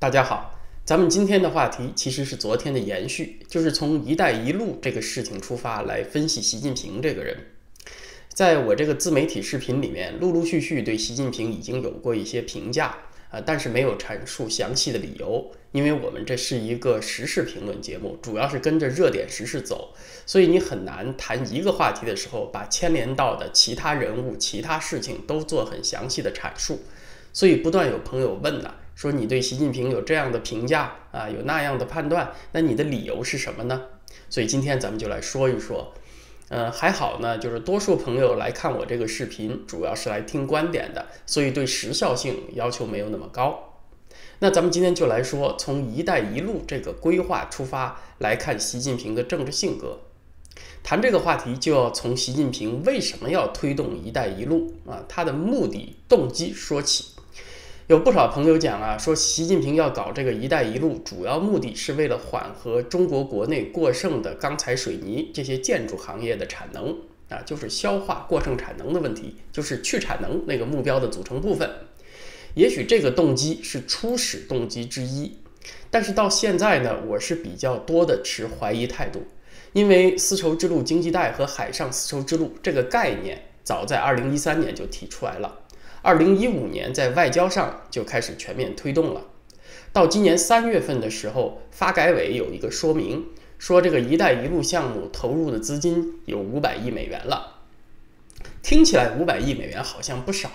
大家好，咱们今天的话题其实是昨天的延续，就是从“一带一路”这个事情出发来分析习近平这个人。在我这个自媒体视频里面，陆陆续续对习近平已经有过一些评价啊，但是没有阐述详细的理由，因为我们这是一个时事评论节目，主要是跟着热点时事走，所以你很难谈一个话题的时候把牵连到的其他人物、其他事情都做很详细的阐述。所以不断有朋友问呢，说你对习近平有这样的评价啊，有那样的判断，那你的理由是什么呢？所以今天咱们就来说一说。呃，还好呢，就是多数朋友来看我这个视频，主要是来听观点的，所以对时效性要求没有那么高。那咱们今天就来说，从“一带一路”这个规划出发来看习近平的政治性格。谈这个话题，就要从习近平为什么要推动“一带一路”啊，他的目的动机说起。有不少朋友讲啊，说习近平要搞这个“一带一路”，主要目的是为了缓和中国国内过剩的钢材、水泥这些建筑行业的产能啊，就是消化过剩产能的问题，就是去产能那个目标的组成部分。也许这个动机是初始动机之一，但是到现在呢，我是比较多的持怀疑态度，因为丝绸之路经济带和海上丝绸之路这个概念，早在二零一三年就提出来了。二零一五年，在外交上就开始全面推动了。到今年三月份的时候，发改委有一个说明，说这个“一带一路”项目投入的资金有五百亿美元了。听起来五百亿美元好像不少，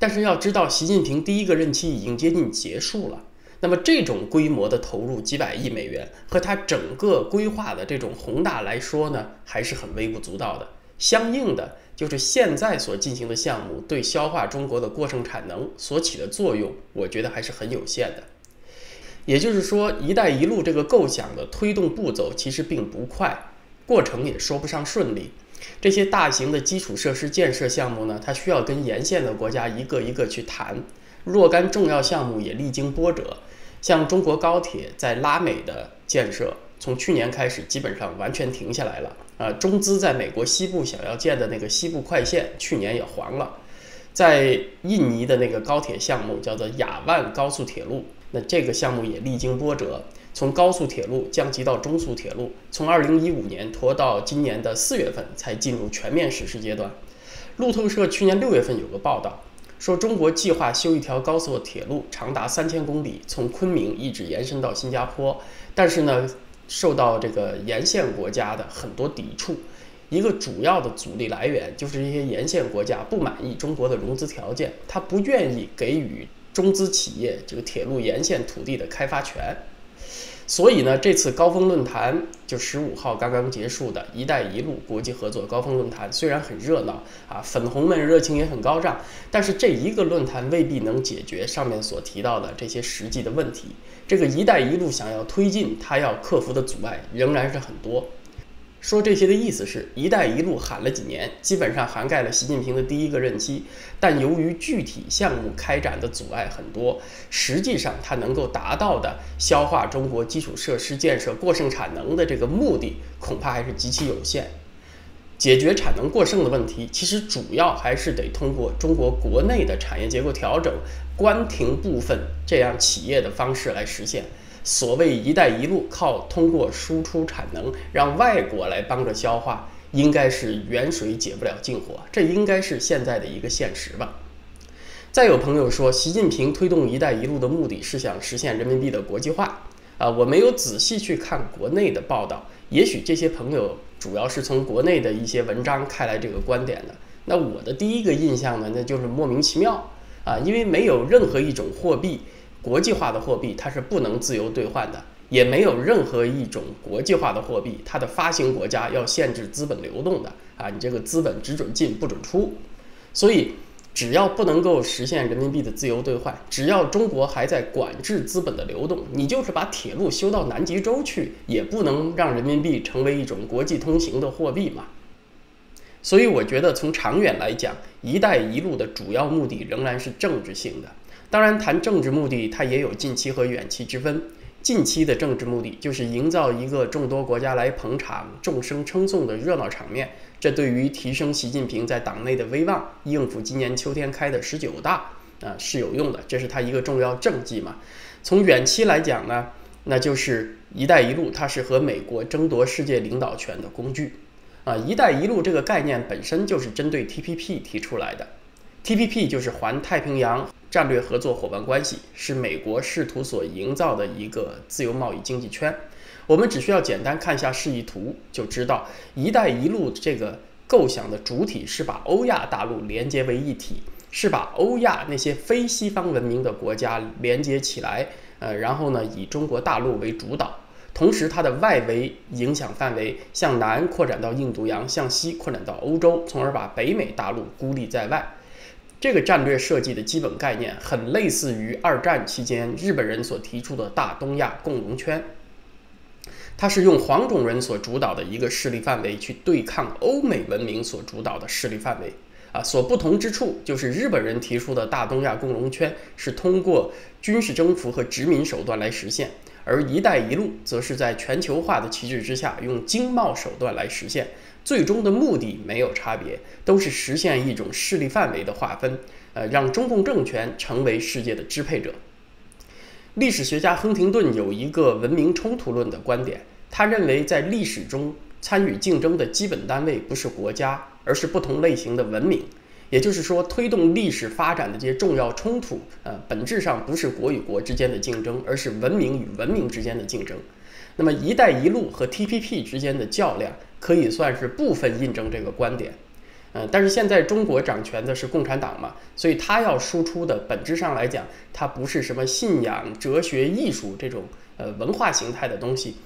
但是要知道，习近平第一个任期已经接近结束了。那么这种规模的投入几百亿美元，和他整个规划的这种宏大来说呢，还是很微不足道的。相应的。就是现在所进行的项目对消化中国的过剩产能所起的作用，我觉得还是很有限的。也就是说，“一带一路”这个构想的推动步骤其实并不快，过程也说不上顺利。这些大型的基础设施建设项目呢，它需要跟沿线的国家一个一个去谈，若干重要项目也历经波折。像中国高铁在拉美的建设。从去年开始，基本上完全停下来了。啊，中资在美国西部想要建的那个西部快线，去年也黄了。在印尼的那个高铁项目叫做雅万高速铁路，那这个项目也历经波折，从高速铁路降级到中速铁路，从2015年拖到今年的四月份才进入全面实施阶段。路透社去年六月份有个报道，说中国计划修一条高速铁路，长达三千公里，从昆明一直延伸到新加坡，但是呢。受到这个沿线国家的很多抵触，一个主要的阻力来源就是这些沿线国家不满意中国的融资条件，他不愿意给予中资企业这个铁路沿线土地的开发权。所以呢，这次高峰论坛就十五号刚刚结束的一带一路国际合作高峰论坛，虽然很热闹啊，粉红们热情也很高涨，但是这一个论坛未必能解决上面所提到的这些实际的问题。这个“一带一路”想要推进，它要克服的阻碍仍然是很多。说这些的意思是，“一带一路”喊了几年，基本上涵盖了习近平的第一个任期，但由于具体项目开展的阻碍很多，实际上它能够达到的消化中国基础设施建设过剩产能的这个目的，恐怕还是极其有限。解决产能过剩的问题，其实主要还是得通过中国国内的产业结构调整。关停部分这样企业的方式来实现。所谓“一带一路”，靠通过输出产能让外国来帮着消化，应该是远水解不了近火，这应该是现在的一个现实吧。再有朋友说，习近平推动“一带一路”的目的是想实现人民币的国际化啊，我没有仔细去看国内的报道，也许这些朋友主要是从国内的一些文章开来这个观点的。那我的第一个印象呢，那就是莫名其妙。啊，因为没有任何一种货币，国际化的货币它是不能自由兑换的，也没有任何一种国际化的货币，它的发行国家要限制资本流动的啊，你这个资本只准进不准出，所以只要不能够实现人民币的自由兑换，只要中国还在管制资本的流动，你就是把铁路修到南极洲去，也不能让人民币成为一种国际通行的货币嘛。所以我觉得，从长远来讲，“一带一路”的主要目的仍然是政治性的。当然，谈政治目的，它也有近期和远期之分。近期的政治目的就是营造一个众多国家来捧场、众声称颂的热闹场面，这对于提升习近平在党内的威望、应付今年秋天开的十九大啊是有用的，这是他一个重要政绩嘛。从远期来讲呢，那就是“一带一路”，它是和美国争夺世界领导权的工具。啊，“一带一路”这个概念本身就是针对 TPP 提出来的。TPP 就是环太平洋战略合作伙伴关系，是美国试图所营造的一个自由贸易经济圈。我们只需要简单看一下示意图，就知道“一带一路”这个构想的主体是把欧亚大陆连接为一体，是把欧亚那些非西方文明的国家连接起来。呃，然后呢，以中国大陆为主导，同时它的外围影响范围向南扩展到印度洋，向西扩展到欧洲，从而把北美大陆孤立在外。这个战略设计的基本概念很类似于二战期间日本人所提出的大东亚共荣圈，它是用黄种人所主导的一个势力范围去对抗欧美文明所主导的势力范围。啊，所不同之处就是日本人提出的大东亚共荣圈是通过军事征服和殖民手段来实现，而“一带一路”则是在全球化的旗帜之下用经贸手段来实现。最终的目的没有差别，都是实现一种势力范围的划分，呃，让中共政权成为世界的支配者。历史学家亨廷顿有一个文明冲突论的观点，他认为在历史中参与竞争的基本单位不是国家，而是不同类型的文明。也就是说，推动历史发展的这些重要冲突，呃，本质上不是国与国之间的竞争，而是文明与文明之间的竞争。那么，“一带一路”和 TPP 之间的较量。可以算是部分印证这个观点，嗯，但是现在中国掌权的是共产党嘛，所以他要输出的本质上来讲，它不是什么信仰、哲学、艺术这种呃文化形态的东西。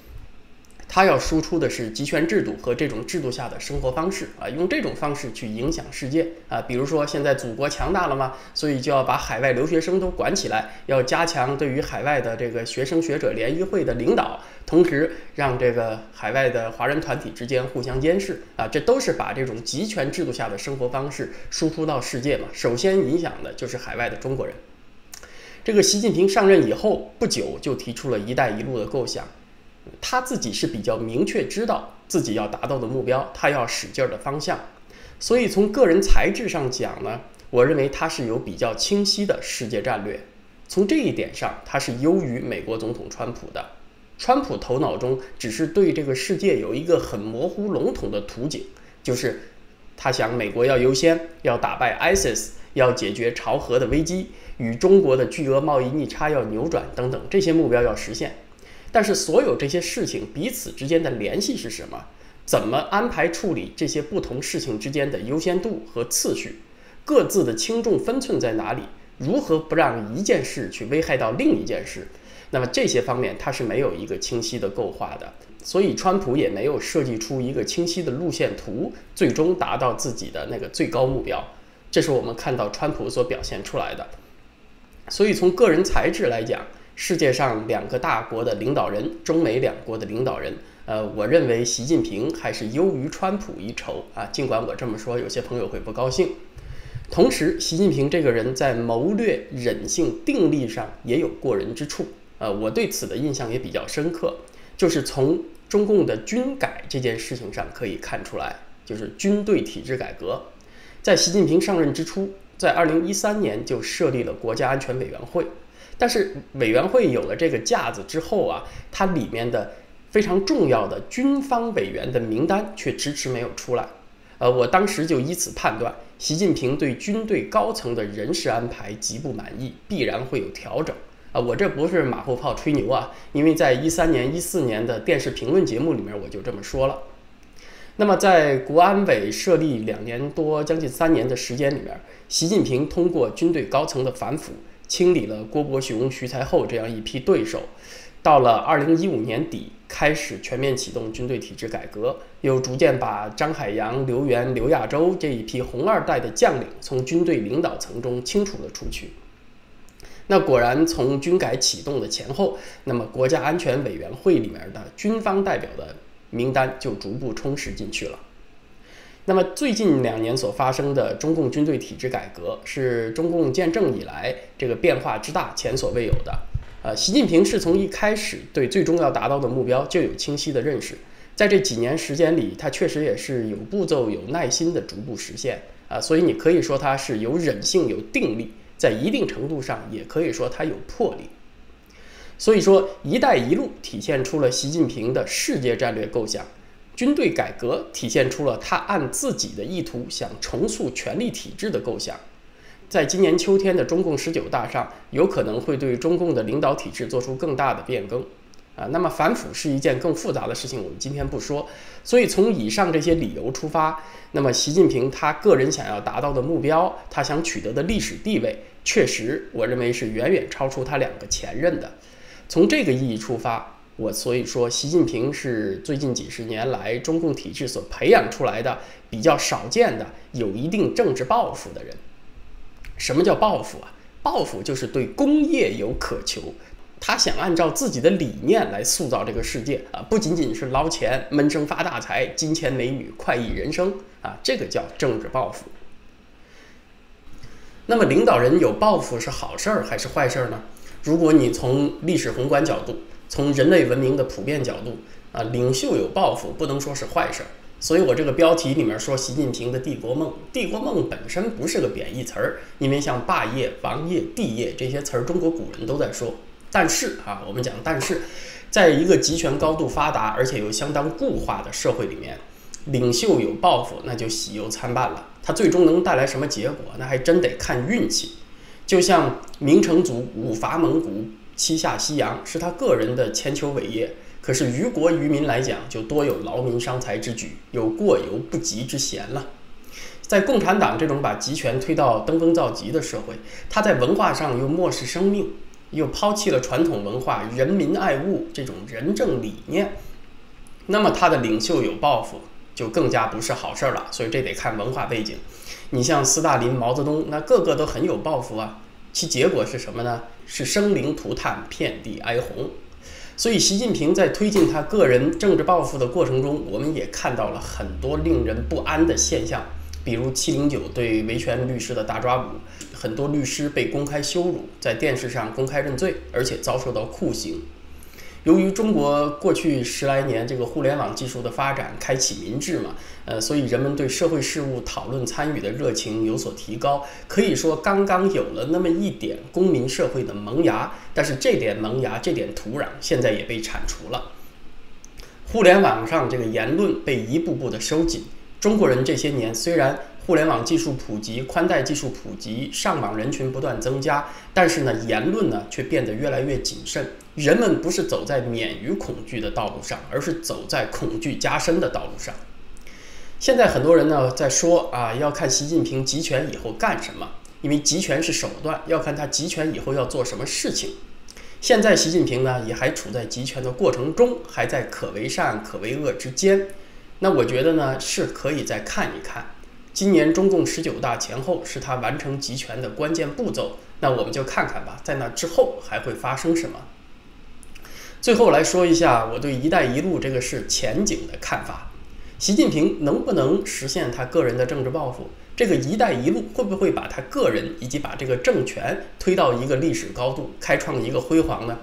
他要输出的是集权制度和这种制度下的生活方式啊，用这种方式去影响世界啊。比如说现在祖国强大了嘛，所以就要把海外留学生都管起来，要加强对于海外的这个学生学者联谊会的领导，同时让这个海外的华人团体之间互相监视啊，这都是把这种集权制度下的生活方式输出到世界嘛。首先影响的就是海外的中国人。这个习近平上任以后不久就提出了一带一路的构想。他自己是比较明确知道自己要达到的目标，他要使劲儿的方向，所以从个人才智上讲呢，我认为他是有比较清晰的世界战略。从这一点上，他是优于美国总统川普的。川普头脑中只是对这个世界有一个很模糊笼统的图景，就是他想美国要优先，要打败 ISIS，要解决朝核的危机，与中国的巨额贸易逆差要扭转等等这些目标要实现。但是所有这些事情彼此之间的联系是什么？怎么安排处理这些不同事情之间的优先度和次序？各自的轻重分寸在哪里？如何不让一件事去危害到另一件事？那么这些方面它是没有一个清晰的构画的，所以川普也没有设计出一个清晰的路线图，最终达到自己的那个最高目标。这是我们看到川普所表现出来的。所以从个人才智来讲。世界上两个大国的领导人，中美两国的领导人，呃，我认为习近平还是优于川普一筹啊。尽管我这么说，有些朋友会不高兴。同时，习近平这个人在谋略、忍性、定力上也有过人之处，呃，我对此的印象也比较深刻。就是从中共的军改这件事情上可以看出来，就是军队体制改革，在习近平上任之初，在二零一三年就设立了国家安全委员会。但是委员会有了这个架子之后啊，它里面的非常重要的军方委员的名单却迟迟没有出来。呃，我当时就以此判断，习近平对军队高层的人事安排极不满意，必然会有调整。啊，我这不是马后炮吹牛啊，因为在一三年、一四年的电视评论节目里面我就这么说了。那么在国安委设立两年多、将近三年的时间里面，习近平通过军队高层的反腐。清理了郭伯雄、徐才厚这样一批对手，到了二零一五年底，开始全面启动军队体制改革，又逐渐把张海洋、刘源、刘亚洲这一批红二代的将领从军队领导层中清除了出去。那果然，从军改启动的前后，那么国家安全委员会里面的军方代表的名单就逐步充实进去了。那么最近两年所发生的中共军队体制改革，是中共建政以来这个变化之大，前所未有的。呃，习近平是从一开始对最终要达到的目标就有清晰的认识，在这几年时间里，他确实也是有步骤、有耐心的逐步实现。啊，所以你可以说他是有忍性、有定力，在一定程度上也可以说他有魄力。所以说，“一带一路”体现出了习近平的世界战略构想，军队改革体现出了他按自己的意图想重塑权力体制的构想。在今年秋天的中共十九大上，有可能会对中共的领导体制做出更大的变更。啊，那么反腐是一件更复杂的事情，我们今天不说。所以从以上这些理由出发，那么习近平他个人想要达到的目标，他想取得的历史地位，确实我认为是远远超出他两个前任的。从这个意义出发，我所以说，习近平是最近几十年来中共体制所培养出来的比较少见的有一定政治抱负的人。什么叫抱负啊？抱负就是对工业有渴求。他想按照自己的理念来塑造这个世界啊，不仅仅是捞钱、闷声发大财、金钱美女、快意人生啊，这个叫政治抱负。那么，领导人有抱负是好事儿还是坏事儿呢？如果你从历史宏观角度，从人类文明的普遍角度啊，领袖有抱负不能说是坏事儿。所以我这个标题里面说习近平的帝国梦，帝国梦本身不是个贬义词儿，因为像霸业、王业、帝业这些词儿，中国古人都在说。但是啊，我们讲，但是，在一个集权高度发达而且又相当固化的社会里面，领袖有抱负，那就喜忧参半了。他最终能带来什么结果，那还真得看运气。就像明成祖五伐蒙古，七下西洋，是他个人的千秋伟业。可是于国于民来讲，就多有劳民伤财之举，有过犹不及之嫌了。在共产党这种把集权推到登峰造极的社会，他在文化上又漠视生命。又抛弃了传统文化、人民爱物这种仁政理念，那么他的领袖有抱负，就更加不是好事儿了。所以这得看文化背景。你像斯大林、毛泽东，那个个都很有抱负啊，其结果是什么呢？是生灵涂炭、遍地哀鸿。所以习近平在推进他个人政治抱负的过程中，我们也看到了很多令人不安的现象。比如七零九对维权律师的大抓捕，很多律师被公开羞辱，在电视上公开认罪，而且遭受到酷刑。由于中国过去十来年这个互联网技术的发展，开启民智嘛，呃，所以人们对社会事务讨论参与的热情有所提高，可以说刚刚有了那么一点公民社会的萌芽。但是这点萌芽，这点土壤现在也被铲除了。互联网上这个言论被一步步的收紧。中国人这些年虽然互联网技术普及、宽带技术普及、上网人群不断增加，但是呢，言论呢却变得越来越谨慎。人们不是走在免于恐惧的道路上，而是走在恐惧加深的道路上。现在很多人呢在说啊，要看习近平集权以后干什么，因为集权是手段，要看他集权以后要做什么事情。现在习近平呢也还处在集权的过程中，还在可为善可为恶之间。那我觉得呢，是可以再看一看。今年中共十九大前后是他完成集权的关键步骤，那我们就看看吧，在那之后还会发生什么。最后来说一下我对“一带一路”这个事前景的看法：习近平能不能实现他个人的政治抱负？这个“一带一路”会不会把他个人以及把这个政权推到一个历史高度，开创一个辉煌呢？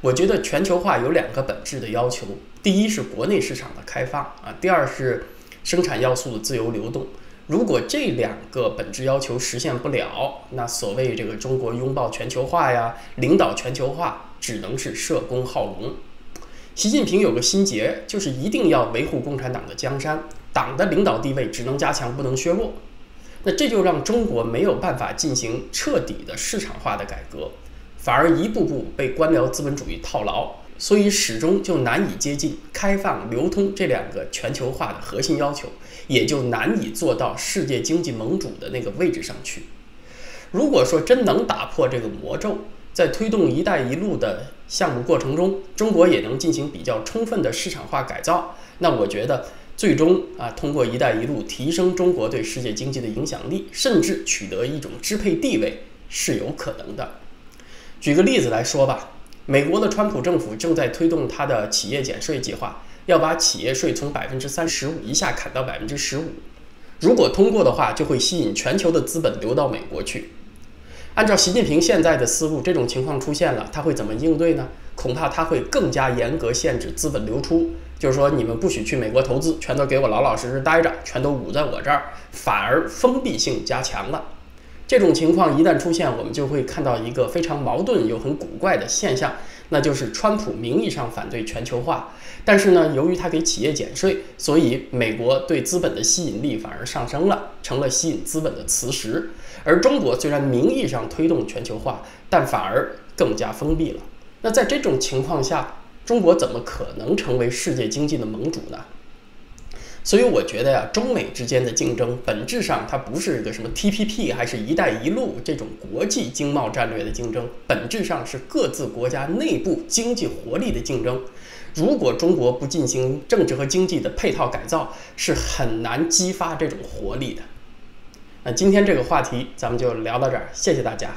我觉得全球化有两个本质的要求：第一是国内市场的开放啊，第二是生产要素的自由流动。如果这两个本质要求实现不了，那所谓这个中国拥抱全球化呀、领导全球化，只能是社工好龙。习近平有个心结，就是一定要维护共产党的江山，党的领导地位只能加强，不能削弱。那这就让中国没有办法进行彻底的市场化的改革。反而一步步被官僚资本主义套牢，所以始终就难以接近开放、流通这两个全球化的核心要求，也就难以做到世界经济盟主的那个位置上去。如果说真能打破这个魔咒，在推动“一带一路”的项目过程中，中国也能进行比较充分的市场化改造，那我觉得最终啊，通过“一带一路”提升中国对世界经济的影响力，甚至取得一种支配地位是有可能的。举个例子来说吧，美国的川普政府正在推动他的企业减税计划，要把企业税从百分之三十五一下砍到百分之十五。如果通过的话，就会吸引全球的资本流到美国去。按照习近平现在的思路，这种情况出现了，他会怎么应对呢？恐怕他会更加严格限制资本流出，就是说你们不许去美国投资，全都给我老老实实待着，全都捂在我这儿，反而封闭性加强了。这种情况一旦出现，我们就会看到一个非常矛盾又很古怪的现象，那就是川普名义上反对全球化，但是呢，由于他给企业减税，所以美国对资本的吸引力反而上升了，成了吸引资本的磁石。而中国虽然名义上推动全球化，但反而更加封闭了。那在这种情况下，中国怎么可能成为世界经济的盟主呢？所以我觉得呀，中美之间的竞争本质上它不是个什么 TPP 还是一带一路这种国际经贸战略的竞争，本质上是各自国家内部经济活力的竞争。如果中国不进行政治和经济的配套改造，是很难激发这种活力的。那今天这个话题咱们就聊到这儿，谢谢大家。